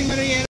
testing, Maria.